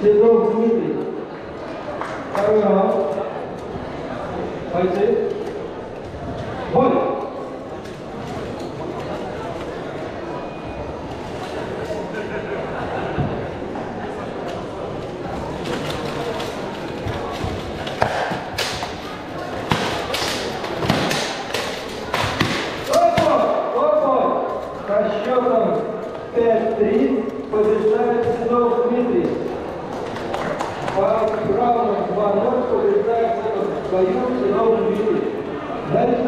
Седов Дмитрий. Второй раунд. Бойцы. Бой! Счетом 5-3 побеждает Седов Дмитрий. По раунду 2-0 побеждает в бою Седов Дмитрий. Дальше.